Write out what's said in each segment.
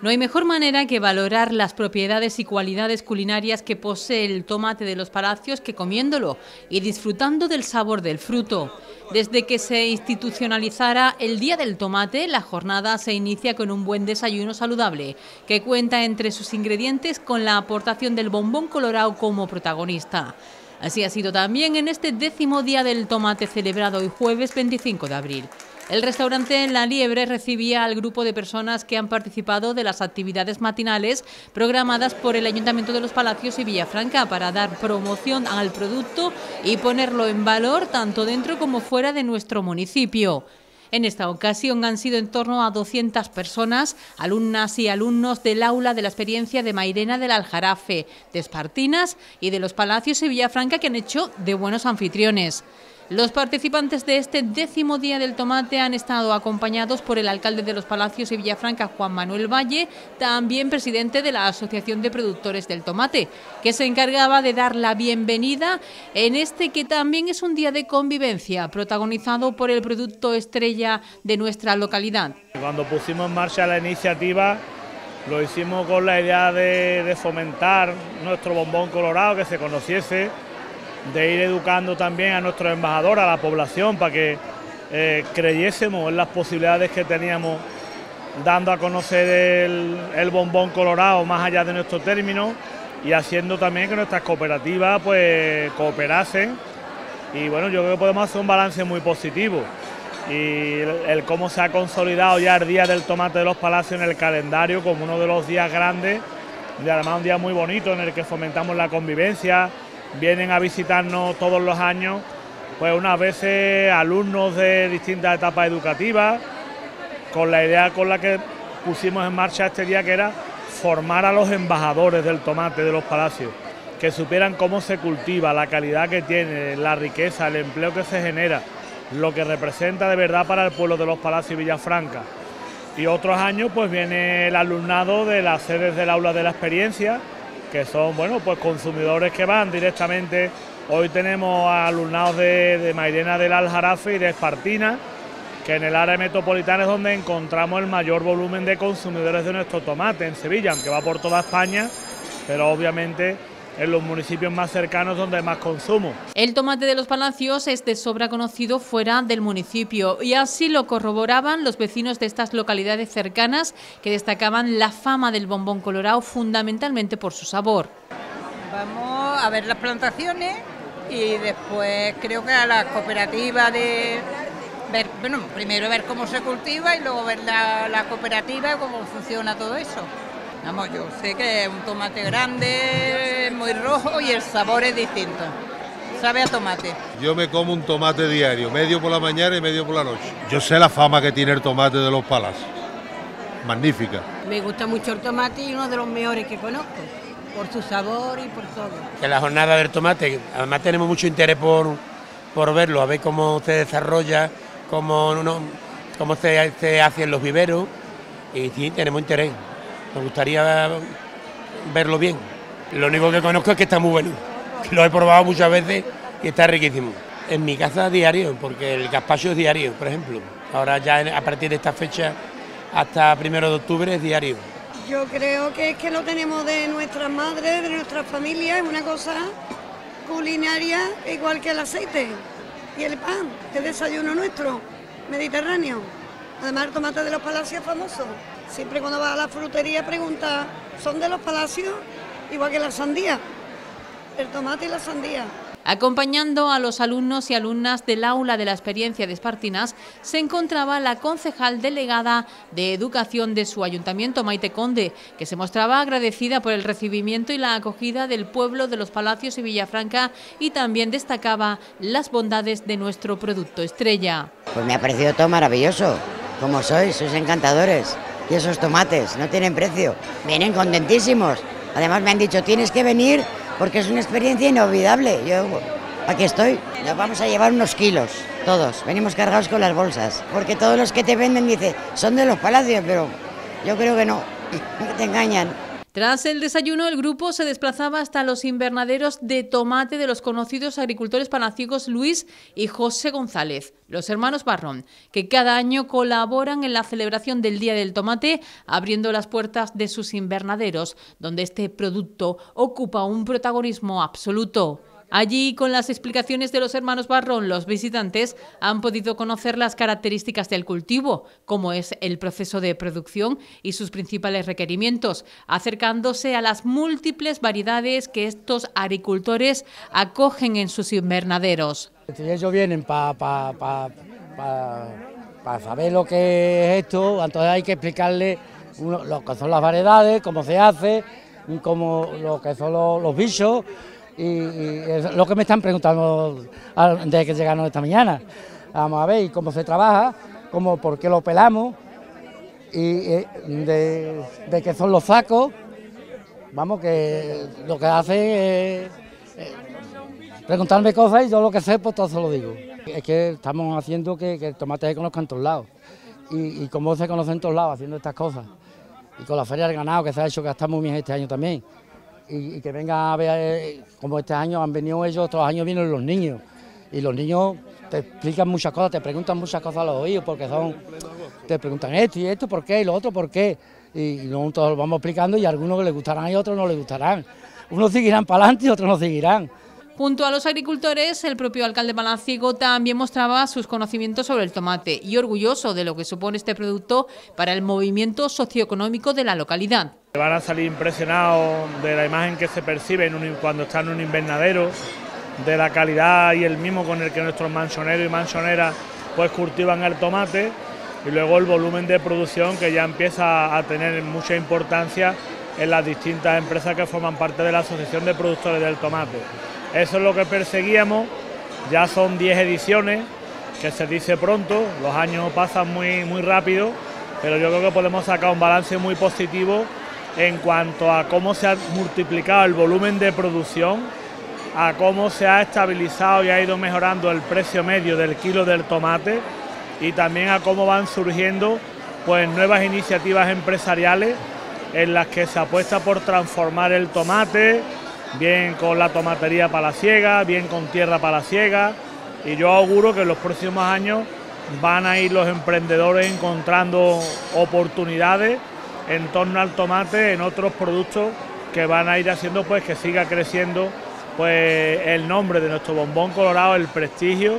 No hay mejor manera que valorar las propiedades y cualidades culinarias que posee el tomate de los palacios que comiéndolo y disfrutando del sabor del fruto. Desde que se institucionalizara el Día del Tomate, la jornada se inicia con un buen desayuno saludable, que cuenta entre sus ingredientes con la aportación del bombón colorado como protagonista. Así ha sido también en este décimo Día del Tomate celebrado hoy jueves 25 de abril. El restaurante La Liebre recibía al grupo de personas que han participado de las actividades matinales programadas por el Ayuntamiento de los Palacios y Villafranca para dar promoción al producto y ponerlo en valor tanto dentro como fuera de nuestro municipio. En esta ocasión han sido en torno a 200 personas, alumnas y alumnos del aula de la experiencia de Mairena del Aljarafe, de Espartinas y de los Palacios y Villafranca que han hecho de buenos anfitriones. Los participantes de este décimo Día del Tomate han estado acompañados por el alcalde de los Palacios y Villafranca, Juan Manuel Valle, también presidente de la Asociación de Productores del Tomate, que se encargaba de dar la bienvenida en este que también es un día de convivencia, protagonizado por el producto estrella de nuestra localidad. Cuando pusimos en marcha la iniciativa, lo hicimos con la idea de, fomentar nuestro bombón colorado, que se conociese de ir educando también a nuestros embajadores, a la población, para que eh, creyésemos en las posibilidades que teníamos dando a conocer el, bombón colorado más allá de nuestro término y haciendo también que nuestras cooperativas pues cooperasen. Y bueno yo creo que podemos hacer un balance muy positivo. Y el, cómo se ha consolidado ya el día del tomate de los palacios en el calendario como uno de los días grandes y además un día muy bonito en el que fomentamos la convivencia vienen a visitarnos todos los años, pues unas veces alumnos de distintas etapas educativas, con la idea con la que pusimos en marcha este día que era formar a los embajadores del tomate de los palacios, que supieran cómo se cultiva, la calidad que tiene, la riqueza, el empleo que se genera, lo que representa de verdad para el pueblo de los palacios y Villafranca. Y otros años pues viene el alumnado de las sedes del aula de la experiencia, que son bueno pues consumidores que van directamente. Hoy tenemos alumnados de, de Mairena del Aljarafe y de Espartina, que en el área metropolitana es donde encontramos el mayor volumen de consumidores de nuestro tomate en Sevilla, aunque va por toda España, pero obviamente en los municipios más cercanos donde hay más consumo. El tomate de los palacios es de sobra conocido fuera del municipio y así lo corroboraban los vecinos de estas localidades cercanas que destacaban la fama del bombón colorado fundamentalmente por su sabor. Vamos a ver las plantaciones y después creo que a las cooperativas de ver, bueno, primero ver cómo se cultiva y luego ver la, la cooperativa y cómo funciona todo eso. Vamos, yo sé que es un tomate grande, muy rojo y el sabor es distinto. Sabe a tomate. Yo me como un tomate diario, medio por la mañana y medio por la noche. Yo sé la fama que tiene el tomate de los palacios. Magnífica. Me gusta mucho el tomate y uno de los mejores que conozco, por su sabor y por todo. Que la jornada del tomate, además tenemos mucho interés por, por verlo, a ver cómo se desarrolla, cómo, uno, cómo se, se hacen los viveros, y sí, tenemos interés. Me gustaría verlo bien. Lo único que conozco es que está muy bueno. Lo he probado muchas veces y está riquísimo. En mi casa diario, porque el gazpacho es diario, por ejemplo. Ahora ya a partir de esta fecha hasta primero de octubre es diario. Yo creo que es que lo tenemos de nuestras madres, de nuestras familias, es una cosa culinaria igual que el aceite y el pan, el desayuno nuestro, mediterráneo. Además el tomate de los palacios es famoso. Siempre cuando va a la frutería pregunta, ¿son de los palacios? Igual que la sandía, el tomate y la sandía. Acompañando a los alumnos y alumnas del aula de la experiencia de Espartinas se encontraba la concejal delegada de Educación de su ayuntamiento, Maite Conde, que se mostraba agradecida por el recibimiento y la acogida del pueblo de los Palacios y Villafranca y también destacaba las bondades de nuestro producto estrella. Pues me ha parecido todo maravilloso, como sois, sois encantadores. Y esos tomates no tienen precio, vienen contentísimos. Además me han dicho, tienes que venir porque es una experiencia inolvidable. Yo aquí estoy. Nos vamos a llevar unos kilos, todos. Venimos cargados con las bolsas. Porque todos los que te venden dicen, son de los palacios, pero yo creo que no, te engañan. Tras el desayuno, el grupo se desplazaba hasta los invernaderos de tomate de los conocidos agricultores palaciegos Luis y José González, los hermanos Barrón, que cada año colaboran en la celebración del Día del Tomate, abriendo las puertas de sus invernaderos, donde este producto ocupa un protagonismo absoluto. Allí, con las explicaciones de los hermanos Barrón, los visitantes han podido conocer las características del cultivo, como es el proceso de producción y sus principales requerimientos, acercándose a las múltiples variedades que estos agricultores acogen en sus invernaderos. Ellos vienen para saber lo que es esto, entonces hay que explicarles lo que son las variedades, cómo se hace, cómo, lo que son los bichos y, es lo que me están preguntando desde que llegaron esta mañana. Vamos a ver cómo se trabaja, cómo, por qué lo pelamos y de, de qué son los sacos. Vamos, que lo que hace es preguntarme cosas y yo lo que sé, pues todo se lo digo. Es que estamos haciendo que, el tomate se conozca en todos lados y, y cómo se conoce en todos lados haciendo estas cosas. Y con la feria del ganado que se ha hecho, que está muy bien este año también y, que venga a ver, eh, como este año han venido ellos, otros años vienen los niños. Y los niños te explican muchas cosas, te preguntan muchas cosas a los oídos, porque son, te preguntan esto y esto, ¿por qué? Y lo otro, ¿por qué? Y, nosotros lo vamos explicando y algunos les gustarán y otros no les gustarán. Unos seguirán para adelante y otros no seguirán. Junto a los agricultores, el propio alcalde Palaciego también mostraba sus conocimientos sobre el tomate y orgulloso de lo que supone este producto para el movimiento socioeconómico de la localidad. Van a salir impresionados de la imagen que se percibe cuando están en un invernadero, de la calidad y el mismo con el que nuestros manchoneros y manchoneras pues cultivan el tomate y luego el volumen de producción que ya empieza a tener mucha importancia en las distintas empresas que forman parte de la Asociación de Productores del Tomate. Eso es lo que perseguíamos, ya son 10 ediciones, que se dice pronto, los años pasan muy, muy rápido, pero yo creo que podemos sacar un balance muy positivo en cuanto a cómo se ha multiplicado el volumen de producción, a cómo se ha estabilizado y ha ido mejorando el precio medio del kilo del tomate y también a cómo van surgiendo pues nuevas iniciativas empresariales en las que se apuesta por transformar el tomate, bien con la tomatería palaciega, bien con tierra palaciega y yo auguro que en los próximos años van a ir los emprendedores encontrando oportunidades en torno al tomate en otros productos que van a ir haciendo pues que siga creciendo pues el nombre de nuestro bombón colorado, el prestigio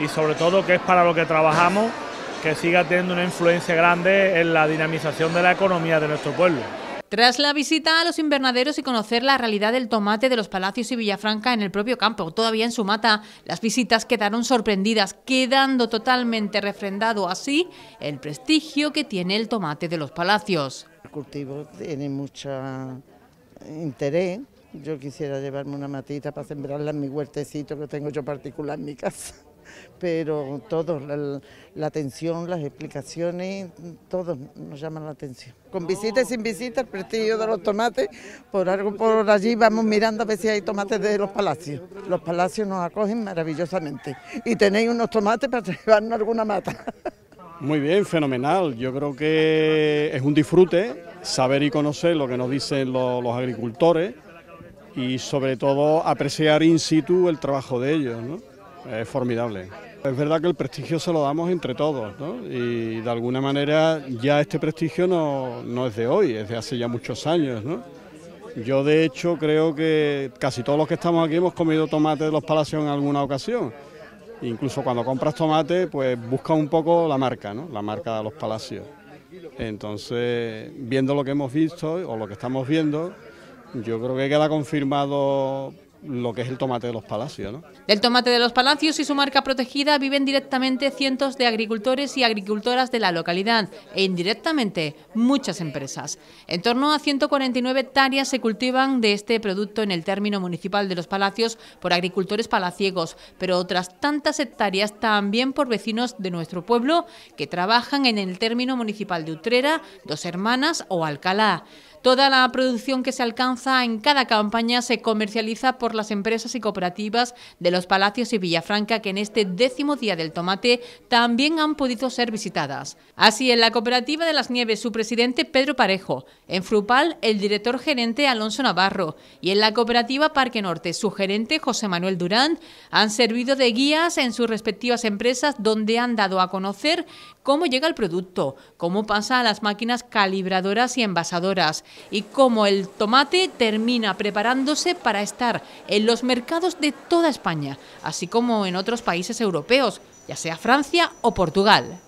y sobre todo que es para lo que trabajamos, que siga teniendo una influencia grande en la dinamización de la economía de nuestro pueblo. Tras la visita a los invernaderos y conocer la realidad del tomate de los Palacios y Villafranca en el propio campo, todavía en su mata, las visitas quedaron sorprendidas, quedando totalmente refrendado así el prestigio que tiene el tomate de los Palacios. El cultivo tiene mucho interés. Yo quisiera llevarme una matita para sembrarla en mi huertecito que tengo yo particular en mi casa pero todo, la, atención, las explicaciones, todo nos llama la atención. Con visita y sin visita, el prestigio de los tomates, por algo por allí vamos mirando a ver si hay tomates de los palacios. Los palacios nos acogen maravillosamente y tenéis unos tomates para llevarnos alguna mata. Muy bien, fenomenal. Yo creo que es un disfrute saber y conocer lo que nos dicen los, los agricultores y sobre todo apreciar in situ el trabajo de ellos. ¿no? Es formidable. Es verdad que el prestigio se lo damos entre todos, ¿no? Y de alguna manera ya este prestigio no, no es de hoy, es de hace ya muchos años, ¿no? Yo de hecho creo que casi todos los que estamos aquí hemos comido tomate de los palacios en alguna ocasión. Incluso cuando compras tomate, pues busca un poco la marca, ¿no? La marca de los palacios. Entonces, viendo lo que hemos visto o lo que estamos viendo, yo creo que queda confirmado lo que es el tomate de los palacios. ¿no? Del tomate de los palacios y su marca protegida viven directamente cientos de agricultores y agricultoras de la localidad e indirectamente muchas empresas. En torno a 149 hectáreas se cultivan de este producto en el término municipal de los palacios por agricultores palaciegos, pero otras tantas hectáreas también por vecinos de nuestro pueblo que trabajan en el término municipal de Utrera, Dos Hermanas o Alcalá. Toda la producción que se alcanza en cada campaña se comercializa por las empresas y cooperativas de los Palacios y Villafranca que en este décimo día del tomate también han podido ser visitadas. Así, en la cooperativa de las Nieves, su presidente Pedro Parejo, en Frupal, el director gerente Alonso Navarro y en la cooperativa Parque Norte, su gerente José Manuel Durán, han servido de guías en sus respectivas empresas donde han dado a conocer cómo llega el producto, cómo pasa a las máquinas calibradoras y envasadoras y cómo el tomate termina preparándose para estar en los mercados de toda España, así como en otros países europeos, ya sea Francia o Portugal.